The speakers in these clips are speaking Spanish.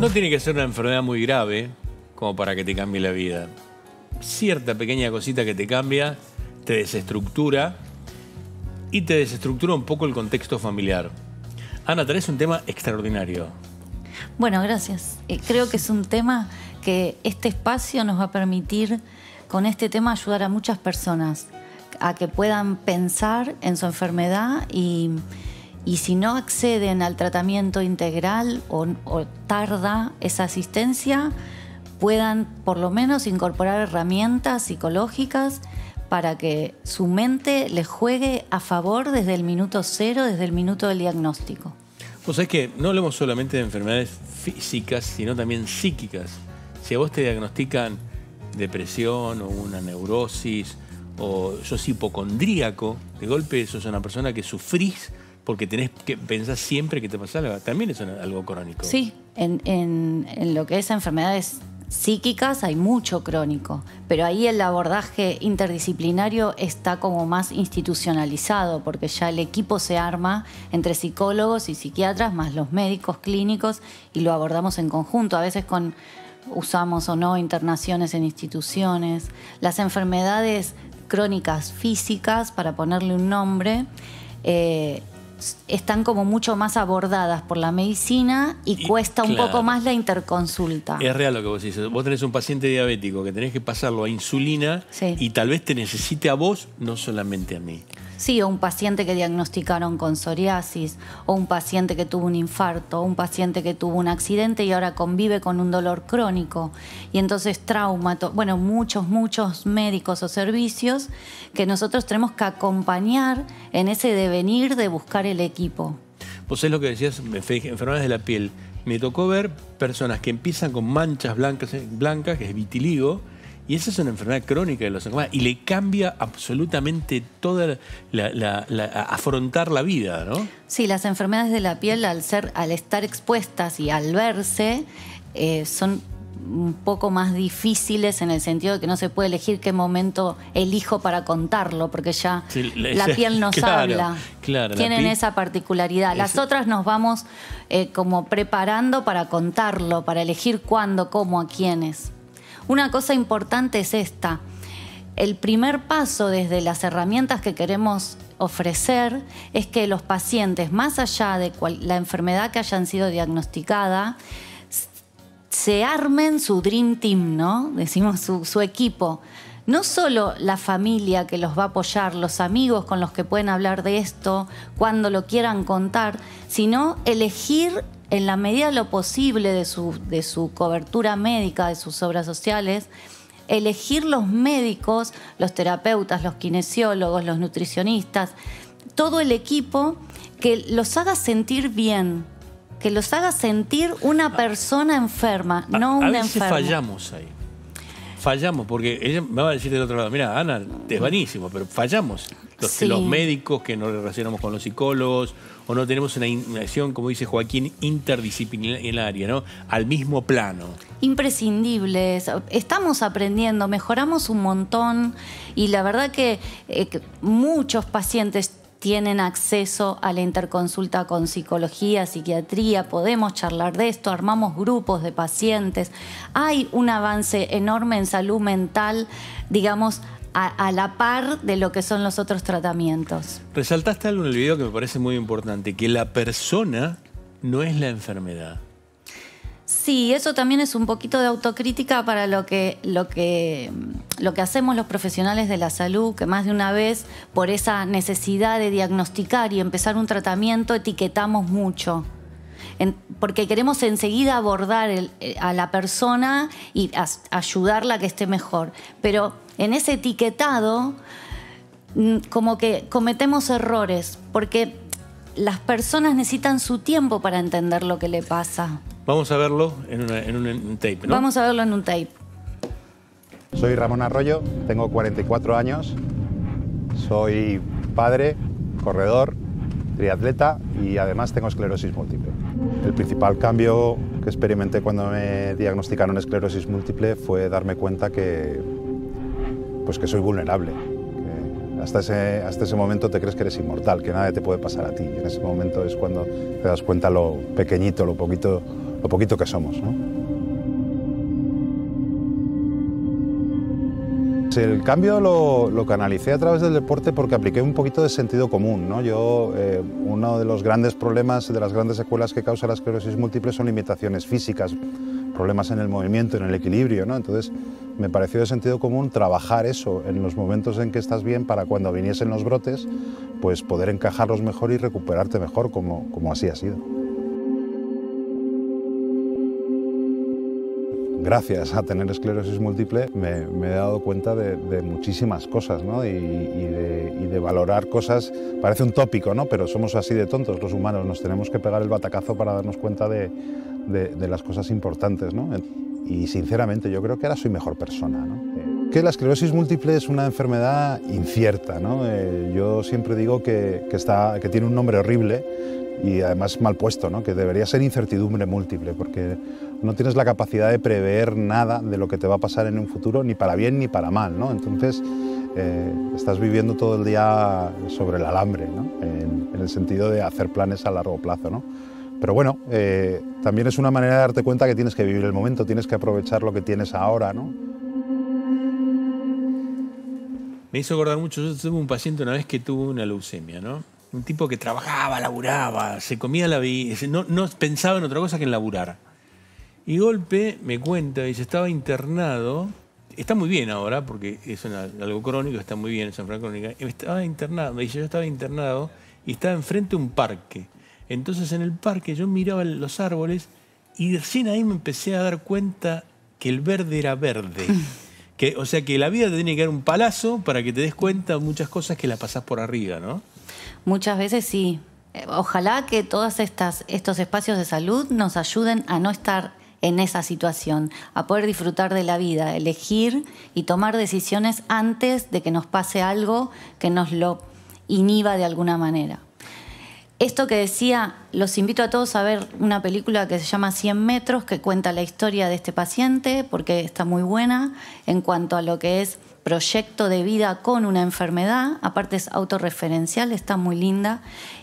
No tiene que ser una enfermedad muy grave como para que te cambie la vida. Cierta pequeña cosita que te cambia, te desestructura y te desestructura un poco el contexto familiar. Ana, traes un tema extraordinario. Bueno, gracias. Eh, creo que es un tema que este espacio nos va a permitir, con este tema, ayudar a muchas personas a que puedan pensar en su enfermedad y, y si no acceden al tratamiento integral o, tarda esa asistencia, puedan por lo menos incorporar herramientas psicológicas para que su mente les juegue a favor desde el minuto cero, desde el minuto del diagnóstico. Pues es que no hablemos solamente de enfermedades físicas, sino también psíquicas. Si a vos te diagnostican depresión o una neurosis, o sos hipocondríaco, de golpe sos una persona que sufrís porque tenés que pensar siempre que te pasa algo. También es algo crónico. Sí, en, en, en lo que es enfermedades psíquicas hay mucho crónico, pero ahí el abordaje interdisciplinario está como más institucionalizado, porque ya el equipo se arma entre psicólogos y psiquiatras, más los médicos clínicos, y lo abordamos en conjunto, a veces con usamos o no internaciones en instituciones, las enfermedades crónicas físicas, para ponerle un nombre, eh, están como mucho más abordadas por la medicina y, Y, cuesta un poco más la interconsulta. Es real lo que vos dices. Vos tenés un paciente diabético que tenés que pasarlo a insulina Sí. y tal vez te necesite a vos, no solamente a mí. Sí, o un paciente que diagnosticaron con psoriasis, o un paciente que tuvo un infarto, o un paciente que tuvo un accidente y ahora convive con un dolor crónico. Y entonces trauma, bueno, muchos, muchos médicos o servicios que nosotros tenemos que acompañar en ese devenir de buscar el equipo. Vos es lo que decías, enfe- enfermedades de la piel. Me tocó ver personas que empiezan con manchas blancas, blancas que es vitiligo, y esa es una enfermedad crónica de los enfermedades, y le cambia absolutamente toda la, la- la- a- afrontar la vida, ¿no? Sí, las enfermedades de la piel al ser, al estar expuestas y al verse, eh, son un poco más difíciles en el sentido de que no se puede elegir qué momento elijo para contarlo, porque ya Sí, la- la piel nos claro, habla. claro, Tienen esa particularidad. Las Ese- otras nos vamos eh, como preparando para contarlo, para elegir cuándo, cómo, a quiénes. Una cosa importante es esta. El primer paso desde las herramientas que queremos ofrecer es que los pacientes, más allá de la enfermedad que hayan sido diagnosticada, se armen su Dream Team, ¿no? Decimos su, su equipo. No solo la familia que los va a apoyar, los amigos con los que pueden hablar de esto, cuando lo quieran contar, sino elegir en la medida de lo posible de su, de su cobertura médica, de sus obras sociales, elegir los médicos, los terapeutas, los kinesiólogos, los nutricionistas, todo el equipo que los haga sentir bien, que los haga sentir una persona enferma, A- no a un veces enfermo. fallamos ahí. Fallamos, porque ella me va a decir del otro lado, mira, Ana, es buenísimo, pero fallamos. Los, Sí. los médicos que nos relacionamos con los psicólogos, o no tenemos una acción, como dice Joaquín, interdisciplinaria, ¿no? Al mismo plano. imprescindibles. Estamos aprendiendo, mejoramos un montón y la verdad que, eh, que muchos pacientes tienen acceso a la interconsulta con psicología, psiquiatría, podemos charlar de esto, armamos grupos de pacientes. Hay un avance enorme en salud mental, digamos, a, a la par de lo que son los otros tratamientos. Resaltaste algo en el video que me parece muy importante, que la persona no es la enfermedad. Sí, eso también es un poquito de autocrítica para lo que, lo que, lo que hacemos los profesionales de la salud, que más de una vez, por esa necesidad de diagnosticar y empezar un tratamiento, etiquetamos mucho. Porque queremos enseguida abordar eh, a la persona y ayudarla a que esté mejor. Pero en ese etiquetado, mm, como que cometemos errores, porque las personas necesitan su tiempo para entender lo que le pasa. Vamos a verlo en, una- en un, en un tape, ¿no? Vamos a verlo en un tape. Soy Ramón Arroyo, tengo 44 años, soy padre, corredor, triatleta y además tengo esclerosis múltiple. El principal cambio que experimenté cuando me diagnosticaron esclerosis múltiple fue darme cuenta que, pues que soy vulnerable. Hasta, ese, hasta ese momento te crees que eres inmortal, que nada te puede pasar a ti. Y en ese momento es cuando te das cuenta lo pequeñito, lo poquito, lo lo poquito que somos. El cambio lo, canalicé a través del deporte porque apliqué un poquito de sentido común. Yo, eh, uno de los grandes problemas, de las grandes secuelas que causa la esclerosis múltiple son limitaciones físicas, problemas en el movimiento, en el equilibrio. ¿no? Entonces, me pareció de sentido común trabajar eso en los momentos en que estás bien para cuando viniesen los brotes, pues poder encajarlos mejor y recuperarte mejor, como, como así ha sido. gracias a tener esclerosis múltiple me, he dado cuenta de, muchísimas cosas ¿no? y, de, valorar cosas. Parece un tópico, ¿no? pero somos así de tontos los humanos, nos tenemos que pegar el batacazo para darnos cuenta de, las cosas importantes. ¿no? Y sinceramente yo creo que ahora soy mejor persona. ¿no? Que la esclerosis múltiple es una enfermedad incierta. ¿no? Eh, yo siempre digo que, que tiene un nombre horrible y además mal puesto, ¿no? que debería ser incertidumbre múltiple, porque no tienes la capacidad de prever nada de lo que te va a pasar en un futuro, ni para bien ni para mal. ¿no? Entonces, eh, estás viviendo todo el día sobre el alambre, en, el sentido de hacer planes a largo plazo. Pero bueno, eh, también es una manera de darte cuenta que tienes que vivir el momento, tienes que aprovechar lo que tienes ahora. ¿no? Me hizo acordar mucho, yo tuve un paciente una vez que tuvo una leucemia, ¿no? Un tipo que trabajaba, laburaba, se comía la vida, no, no pensaba en otra cosa que en laburar. Y golpe me cuenta, dice, estaba internado, está muy bien ahora, porque es algo crónico, está muy bien, es enfermedad crónica. Estaba internado, me dice, yo estaba internado y estaba enfrente de un parque. Entonces en el parque yo miraba los árboles y recién ahí me empecé a dar cuenta que el verde era verde. Que, o sea que la vida te tiene que dar un palazo para que te des cuenta muchas cosas que la pasás por arriba, ¿no? Muchas veces sí. Eh, ojalá que todos estas, estos espacios de salud nos ayuden a no estar en esa situación, a poder disfrutar de la vida, elegir y tomar decisiones antes de que nos pase algo que nos lo inhiba de alguna manera. Esto que decía, los invito a todos a ver una película que se llama 100 metros, que cuenta la historia de este paciente, porque está muy buena en cuanto a lo que es proyecto de vida con una enfermedad, aparte es autorreferencial, está muy linda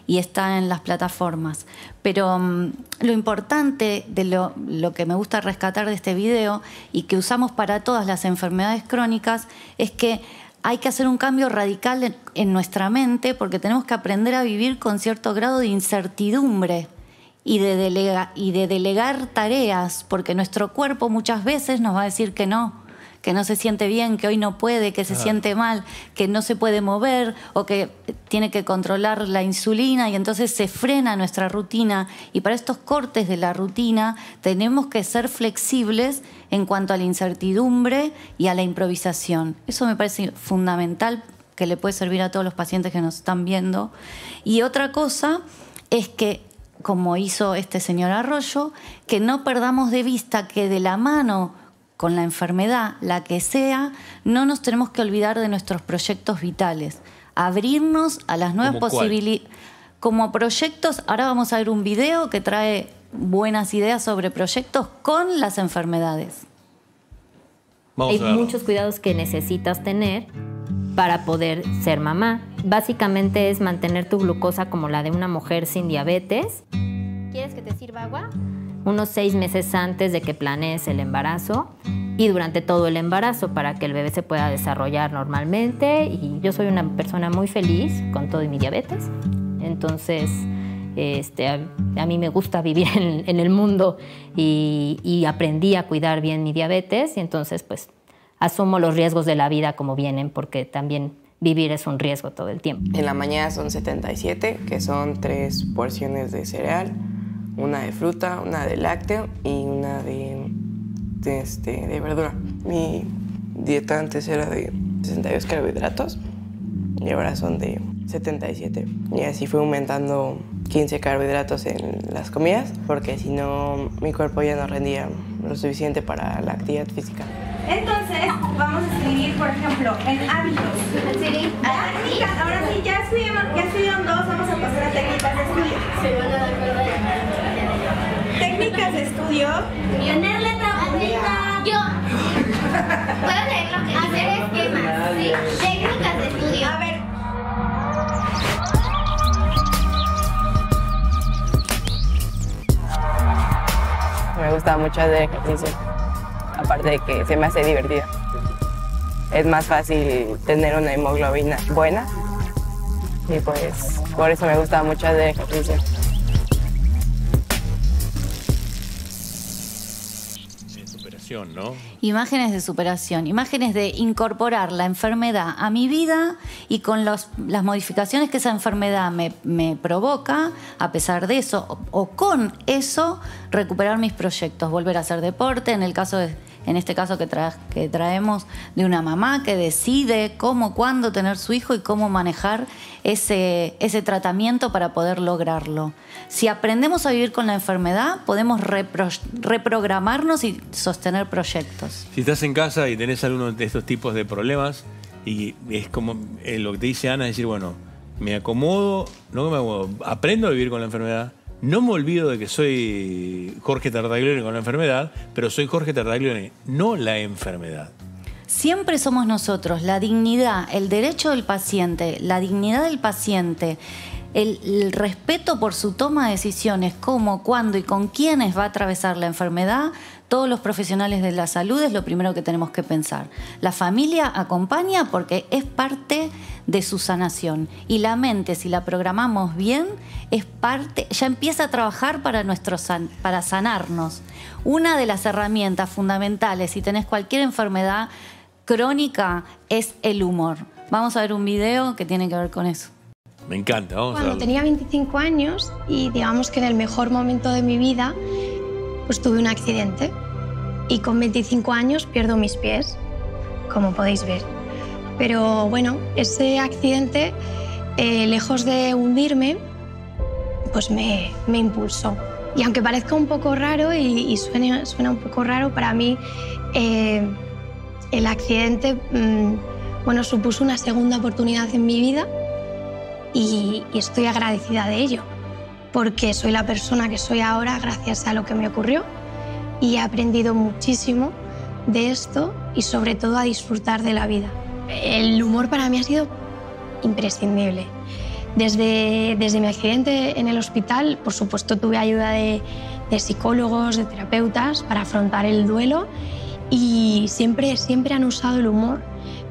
y está en las plataformas. Pero mm, lo importante de lo, lo, que me gusta rescatar de este video y que usamos para todas las enfermedades crónicas es que hay que hacer un cambio radical en, nuestra mente porque tenemos que aprender a vivir con cierto grado de incertidumbre y de, y de delegar tareas, porque nuestro cuerpo muchas veces nos va a decir que no que no se siente bien, que hoy no puede, que se siente mal, que no se puede mover o que tiene que controlar la insulina y entonces se frena nuestra rutina. Y para estos cortes de la rutina tenemos que ser flexibles en cuanto a la incertidumbre y a la improvisación. Eso me parece fundamental que le puede servir a todos los pacientes que nos están viendo. Y otra cosa es que como hizo este señor Arroyo, que no perdamos de vista que de la mano con la enfermedad, la que sea, no nos tenemos que olvidar de nuestros proyectos vitales. Abrirnos a las nuevas posibilidades. Como proyectos, ahora vamos a ver un video que trae buenas ideas sobre proyectos con las enfermedades. Hay muchos cuidados que necesitas tener para poder ser mamá. Básicamente es mantener tu glucosa como la de una mujer sin diabetes. ¿Quieres que te sirva agua? Unos seis meses antes de que planees el embarazo y durante todo el embarazo para que el bebé se pueda desarrollar normalmente. Y yo soy una persona muy feliz con todo mi diabetes. Entonces, este, a, mí me gusta vivir en, el mundo y, y, aprendí a cuidar bien mi diabetes y entonces pues asumo los riesgos de la vida como vienen porque también vivir es un riesgo todo el tiempo. En la mañana son 77, que son tres porciones de cereal una de fruta, una de lácteo y una de, este, de verdura. Mi dieta antes era de 62 carbohidratos y ahora son de 77. Y así fue aumentando 15 carbohidratos en las comidas porque si no mi cuerpo ya no rendía lo suficiente para la actividad física. Entonces, vamos a seguir, por ejemplo, en hábitos. Sí. ahora sí, ya ya estuvieron dos, vamos a pasar a técnicas de estudio. Se van a dar Técnicas de estudio. Bonita. Yo. ¿Puedo leer lo que Hacer esquemas. Sí. Técnicas de estudio. A ver. gusta mucho hacer ejercicio. Aparte de que se me hace divertido. Es más fácil tener una hemoglobina buena. Y pues por eso me gusta mucho hacer ejercicio. ¿No? Imágenes de superación, imágenes de incorporar la enfermedad a mi vida y con las modificaciones que esa enfermedad me, provoca, a pesar de eso, o, con eso, recuperar mis proyectos, volver a hacer deporte, en el caso de en este caso que, traemos de una mamá que decide cómo, cuándo tener su hijo y cómo manejar ese, ese tratamiento para poder lograrlo. Si aprendemos a vivir con la enfermedad, podemos reprogramarnos y sostener proyectos. Si estás en casa y tenés alguno de estos tipos de problemas, y es como eh, lo que te dice Ana, es decir, bueno, me acomodo, no me acomodo, aprendo a vivir con la enfermedad, no me olvido de que soy Jorge Tardaglione con la enfermedad, pero soy Jorge Tardaglione, no la enfermedad. Siempre somos nosotros, la dignidad, el derecho del paciente, la dignidad del paciente, el, respeto por su toma de decisiones, cómo, cuándo y con quiénes va a atravesar la enfermedad, todos los profesionales de la salud es lo primero que tenemos que pensar. La familia acompaña porque es parte de su sanación y la mente, si la programamos bien, es parte, ya empieza a trabajar para, para sanarnos. Una de las herramientas fundamentales si tenés cualquier enfermedad crónica es el humor. Vamos a ver un video que tiene que ver con eso. Me encanta, vamos Cuando tenía 25 años y digamos que en el mejor momento de mi vida, pues tuve un accidente y con 25 años pierdo mis pies, como podéis ver. Pero bueno, ese accidente, eh, lejos de hundirme, pues me, me, impulsó. Y aunque parezca un poco raro y, suena, suena, un poco raro, para mí eh, el accidente mm, bueno, supuso una segunda oportunidad en mi vida y, estoy agradecida de ello, porque soy la persona que soy ahora gracias a lo que me ocurrió y he aprendido muchísimo de esto y sobre todo a disfrutar de la vida. El humor para mí ha sido imprescindible. Desde, desde mi accidente en el hospital, por supuesto, tuve ayuda de, de psicólogos, de terapeutas para afrontar el duelo y siempre, siempre han usado el humor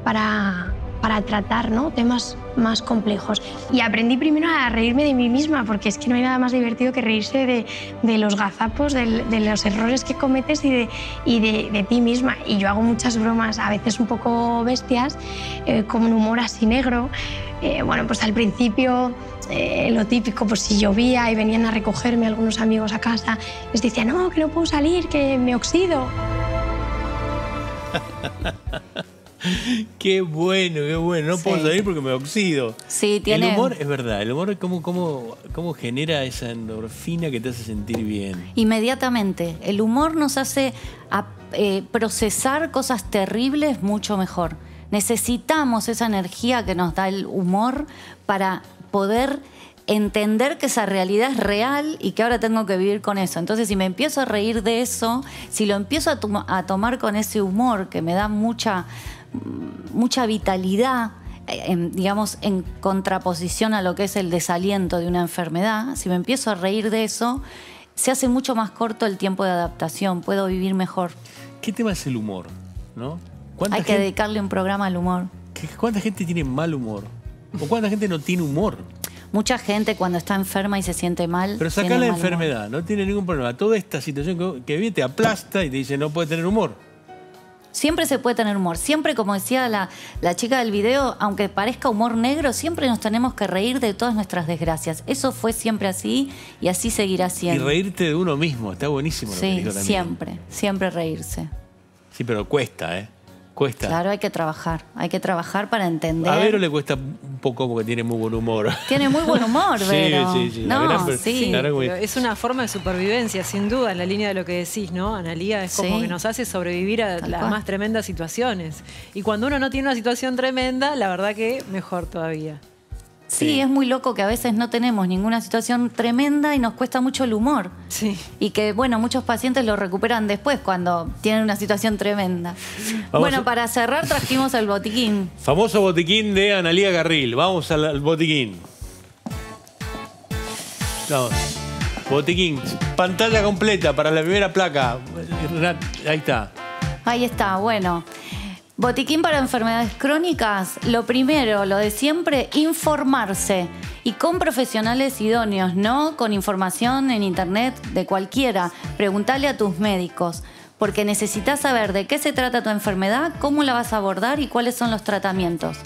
para, para tratar ¿no? temas más complejos. Y aprendí primero a reírme de mí misma, porque es que no hay nada más divertido que reírse de, de los gazapos, de, los errores que cometes y, de, y de, ti misma. Y yo hago muchas bromas, a veces un poco bestias, eh, con un humor así negro. Eh, bueno, pues al principio eh, lo típico, pues si llovía y venían a recogerme algunos amigos a casa, les decía, no, que no puedo salir, que me oxido. qué bueno, qué bueno. No puedo salir porque me oxido. Sí, tiene... El humor es verdad. El humor es como, como, genera esa endorfina que te hace sentir bien. Inmediatamente. El humor nos hace eh, procesar cosas terribles mucho mejor. Necesitamos esa energía que nos da el humor para poder entender que esa realidad es real y que ahora tengo que vivir con eso. Entonces, si me empiezo a reír de eso, si lo empiezo a, tomar con ese humor que me da mucha, mucha vitalidad, eh, digamos, en contraposición a lo que es el desaliento de una enfermedad, si me empiezo a reír de eso, se hace mucho más corto el tiempo de adaptación, puedo vivir mejor. ¿Qué tema es el humor? ¿no? Hay que dedicarle un programa al humor. ¿Cuánta gente tiene mal humor? ¿O cuánta gente no tiene humor? Mucha gente cuando está enferma y se siente mal. Pero saca la enfermedad, no tiene ningún problema. Toda esta situación que, viene te aplasta y te dice no puede tener humor. Siempre se puede tener humor. Siempre, como decía la, la, chica del video, aunque parezca humor negro, siempre nos tenemos que reír de todas nuestras desgracias. Eso fue siempre así y así seguirá siendo. Y reírte de uno mismo, está buenísimo. Lo sí, que dijo siempre, siempre reírse. Sí, pero cuesta, ¿eh? Cuesta. Claro, hay que trabajar. Hay que trabajar para entender. A Vero le cuesta un poco porque tiene muy buen humor. Tiene muy buen humor, Vero. Sí, sí, sí. No, sí. es una forma de supervivencia, sin duda, en la línea de lo que decís, ¿no? Analía es como que nos hace sobrevivir a las más tremendas situaciones. Y cuando uno no tiene una situación tremenda, la verdad que mejor todavía. Sí, es muy loco que a veces no tenemos ninguna situación tremenda y nos cuesta mucho el humor. Sí. Y que, bueno, muchos pacientes lo recuperan después cuando tienen una situación tremenda. bueno, para cerrar trajimos el botiquín. Famoso botiquín de Analía Garril. Vamos al, al botiquín. Vamos. Botiquín. Pantalla completa para la primera placa. Ahí está. Ahí está, bueno. Botiquín para enfermedades crónicas, lo primero, lo de siempre, informarse y con profesionales idóneos, no con información en internet de cualquiera. Preguntale a tus médicos, porque necesitas saber de qué se trata tu enfermedad, cómo la vas a abordar y cuáles son los tratamientos.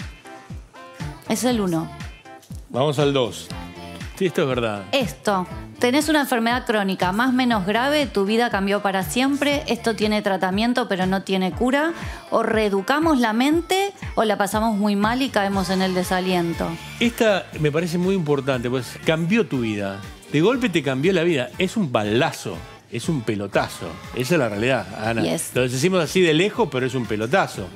Es el uno. Vamos al dos. Sí, esto es verdad. Esto, tenés una enfermedad crónica más o menos grave, tu vida cambió para siempre, esto tiene tratamiento pero no tiene cura, o reeducamos la mente o la pasamos muy mal y caemos en el desaliento. Esta me parece muy importante, pues cambió tu vida. De golpe te cambió la vida. Es un balazo, es un pelotazo. Esa es la realidad, Ana. Lo decimos así de lejos, pero es un pelotazo.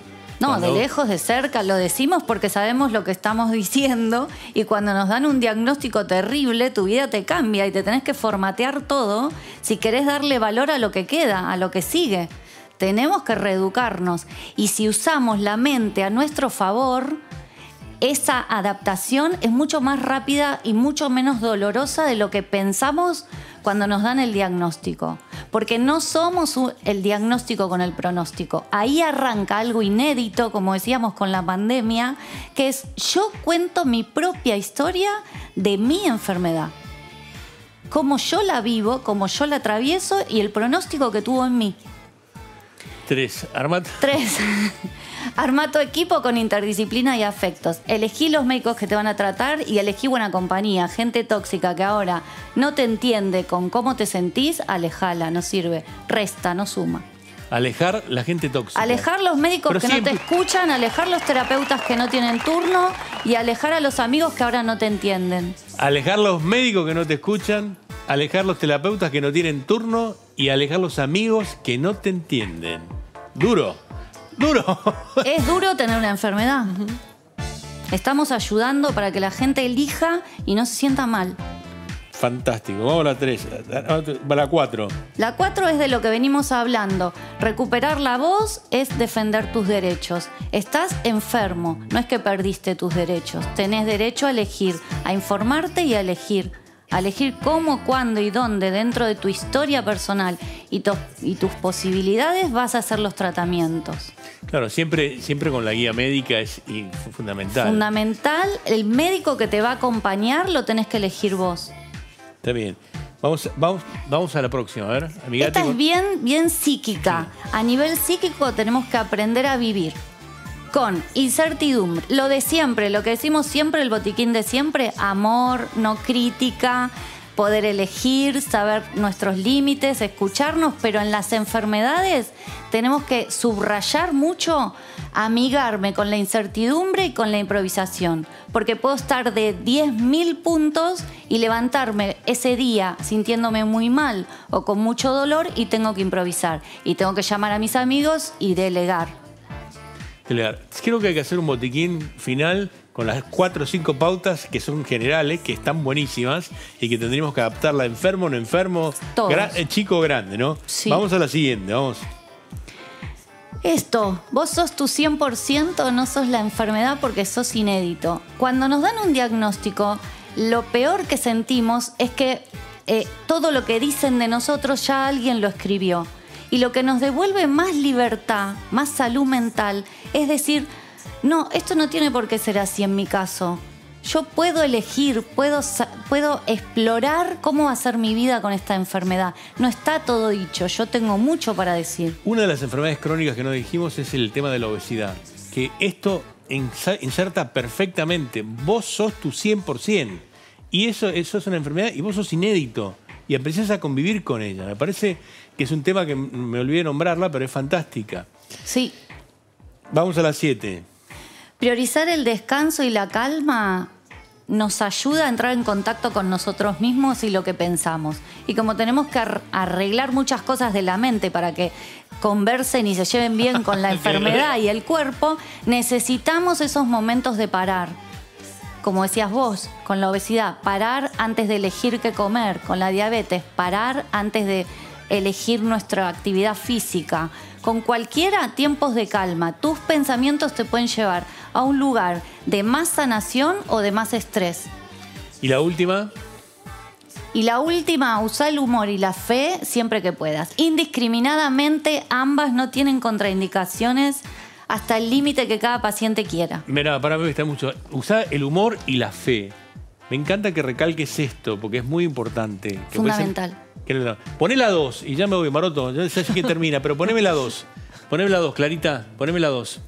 No, de lejos, de cerca, lo decimos porque sabemos lo que estamos diciendo y cuando nos dan un diagnóstico terrible, tu vida te cambia y te tenés que formatear todo si querés darle valor a lo que queda, a lo que sigue. Tenemos que reeducarnos y si usamos la mente a nuestro favor, esa adaptación es mucho más rápida y mucho menos dolorosa de lo que pensamos cuando nos dan el diagnóstico. Porque no somos el diagnóstico con el pronóstico. Ahí arranca algo inédito, como decíamos con la pandemia, que es yo cuento mi propia historia de mi enfermedad. Cómo yo la vivo, cómo yo la atravieso y el pronóstico que tuvo en mí. Tres. Armat. Tres. Arma tu equipo con interdisciplina y afectos. Elegí los médicos que te van a tratar y elegí buena compañía. Gente tóxica que ahora no te entiende con cómo te sentís, alejala, no sirve. Resta, no suma. Alejar la gente tóxica. Alejar los médicos que no te escuchan, alejar los terapeutas que no tienen turno y alejar a los amigos que ahora no te entienden. Alejar los médicos que no te escuchan, alejar los terapeutas que no tienen turno y alejar los amigos que no te entienden. Duro. Duro. Es duro tener una enfermedad. Estamos ayudando para que la gente elija y no se sienta mal. Fantástico. Vamos a la 3. A la 4. La 4 es de lo que venimos hablando. Recuperar la voz es defender tus derechos. Estás enfermo, no es que perdiste tus derechos. Tenés derecho a elegir, a informarte y a elegir a elegir cómo, cuándo y dónde dentro de tu historia personal y, y, tus posibilidades vas a hacer los tratamientos. Claro, siempre, siempre con la guía médica es fundamental. Fundamental, el médico que te va a acompañar lo tenés que elegir vos. Está bien. Vamos, vamos, vamos a la próxima, a ver. Esta es bien, bien psíquica. A nivel psíquico tenemos que aprender a vivir con incertidumbre. Lo de siempre, lo que decimos siempre, el botiquín de siempre, amor, no crítica, poder elegir, saber nuestros límites, escucharnos, pero en las enfermedades tenemos que subrayar mucho, amigarme con la incertidumbre y con la improvisación, porque puedo estar de 10.000 puntos y levantarme ese día sintiéndome muy mal o con mucho dolor y tengo que improvisar y tengo que llamar a mis amigos y delegar. Creo que hay que hacer un botiquín final con las cuatro o cinco pautas que son generales, que están buenísimas y que tendríamos que adaptarla enfermo, no enfermo, eh, chico o grande, ¿no? Vamos a la siguiente, vamos. Esto, vos sos tu 100%, no sos la enfermedad porque sos inédito. Cuando nos dan un diagnóstico, lo peor que sentimos es que eh, todo lo que dicen de nosotros ya alguien lo escribió. Y lo que nos devuelve más libertad, más salud mental, es decir, no, esto no tiene por qué ser así en mi caso. Yo puedo elegir, puedo, puedo explorar cómo va a ser mi vida con esta enfermedad. No está todo dicho, yo tengo mucho para decir. Una de las enfermedades crónicas que no dijimos es el tema de la obesidad, que esto inserta perfectamente. Vos sos tu 100%. Y eso, eso es una enfermedad y vos sos inédito y empezás a convivir con ella. Me parece que es un tema que me olvidé nombrarla, pero es fantástica. Sí. Vamos a las 7. Priorizar el descanso y la calma nos ayuda a entrar en contacto con nosotros mismos y lo que pensamos. Y como tenemos que arreglar muchas cosas de la mente para que conversen y se lleven bien con la enfermedad y el cuerpo, necesitamos esos momentos de parar como decías vos, con la obesidad, parar antes de elegir qué comer, con la diabetes, parar antes de elegir nuestra actividad física. Con cualquiera, tiempos de calma. Tus pensamientos te pueden llevar a un lugar de más sanación o de más estrés. ¿Y la última? Y la última, usa el humor y la fe siempre que puedas. Indiscriminadamente, ambas no tienen contraindicaciones hasta el límite que cada paciente quiera. Mira, para mí está mucho. Usa el humor y la fe. Me encanta que recalques esto, porque es muy importante. Fundamental. Poné la 2 y ya me voy, Maroto. Ya sé quién termina, pero poneme la 2. Poneme la 2, Clarita. Poneme la 2.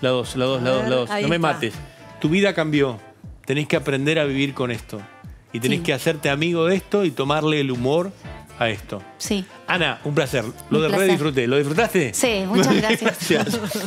La 2, la 2, la 2, la 2. No me mates. Tu vida cambió. Tenés que aprender a vivir con esto. Y tenés que hacerte amigo de esto y tomarle el humor a esto. Sí. Ana, un placer. Lo de re disfruté. ¿Lo disfrutaste? Sí, muchas gracias. gracias.